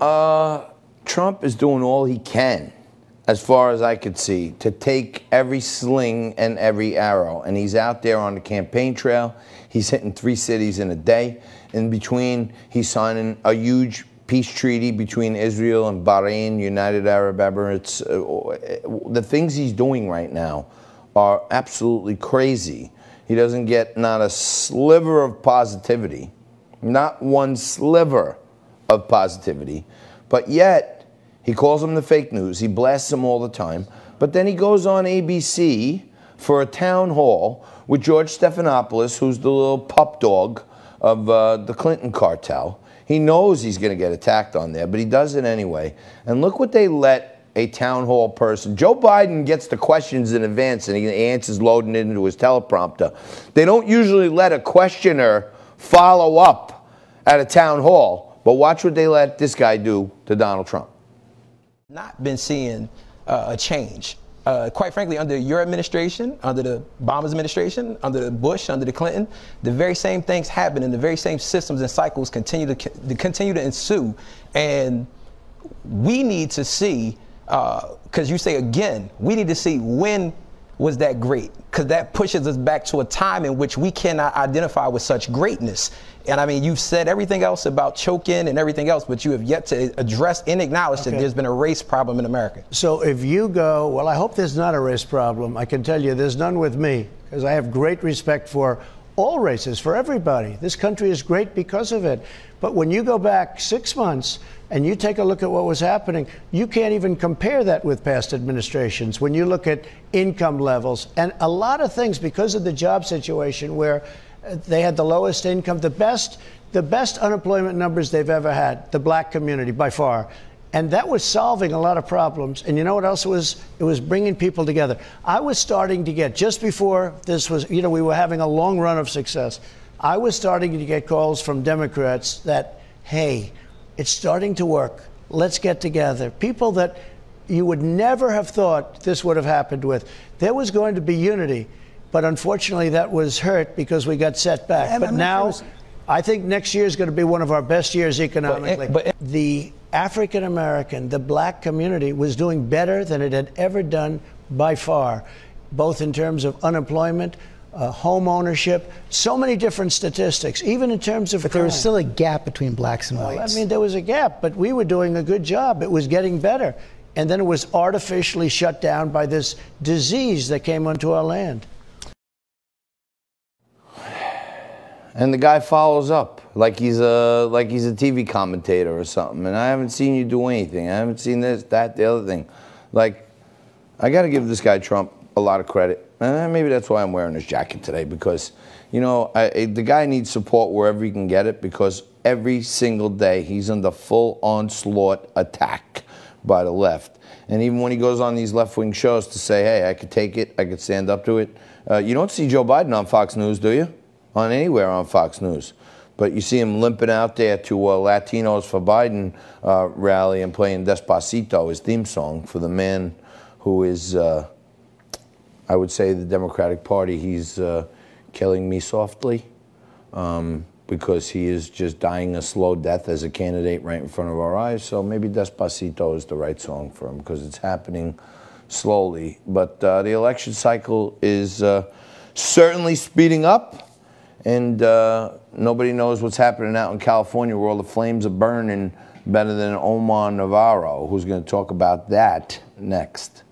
Uh, Trump is doing all he can, as far as I could see, to take every sling and every arrow. And he's out there on the campaign trail. He's hitting three cities in a day. In between, he's signing a huge peace treaty between Israel and Bahrain, United Arab Emirates. Uh, the things he's doing right now are absolutely crazy. He doesn't get not a sliver of positivity, not one sliver of positivity. But yet, he calls them the fake news. He blasts them all the time. But then he goes on ABC for a town hall with George Stephanopoulos, who's the little pup dog of uh, the Clinton cartel. He knows he's going to get attacked on there, but he does it anyway. And look what they let a town hall person. Joe Biden gets the questions in advance and he answers loading it into his teleprompter. They don't usually let a questioner follow up at a town hall, but watch what they let this guy do to Donald Trump. Not been seeing uh, a change uh, quite frankly, under your administration, under the Obama's administration, under the Bush, under the Clinton, the very same things happen and the very same systems and cycles continue to, to continue to ensue. And we need to see, because uh, you say again, we need to see when was that great because that pushes us back to a time in which we cannot identify with such greatness. And I mean, you've said everything else about choking and everything else, but you have yet to address and acknowledge okay. that there's been a race problem in America. So if you go, well, I hope there's not a race problem. I can tell you there's none with me because I have great respect for all races, for everybody. This country is great because of it. But when you go back six months and you take a look at what was happening, you can't even compare that with past administrations. When you look at income levels and a lot of things because of the job situation where they had the lowest income, the best, the best unemployment numbers they've ever had, the black community by far. And that was solving a lot of problems. And you know what else it was? It was bringing people together. I was starting to get, just before this was, you know, we were having a long run of success. I was starting to get calls from Democrats that, hey, it's starting to work. Let's get together. People that you would never have thought this would have happened with. There was going to be unity, but unfortunately that was hurt because we got set back. Yeah, but now, I think next year is going to be one of our best years economically. But, but, the African American, the black community was doing better than it had ever done by far, both in terms of unemployment, uh, home ownership, so many different statistics, even in terms of. But crime. there was still a gap between blacks and well, whites. I mean, there was a gap, but we were doing a good job. It was getting better. And then it was artificially shut down by this disease that came onto our land. And the guy follows up like he's a like he's a TV commentator or something. And I haven't seen you do anything. I haven't seen this, that, the other thing. Like, I got to give this guy Trump a lot of credit. And maybe that's why I'm wearing this jacket today because, you know, I, the guy needs support wherever he can get it because every single day he's under full onslaught attack by the left. And even when he goes on these left wing shows to say, hey, I could take it, I could stand up to it, uh, you don't see Joe Biden on Fox News, do you? On anywhere on Fox News. But you see him limping out there to a Latinos for Biden uh, rally and playing Despacito, his theme song, for the man who is. Uh, I would say the Democratic Party, he's uh, killing me softly um, because he is just dying a slow death as a candidate right in front of our eyes. So maybe Despacito is the right song for him because it's happening slowly. But uh, the election cycle is uh, certainly speeding up, and uh, nobody knows what's happening out in California where all the flames are burning better than Omar Navarro, who's going to talk about that next.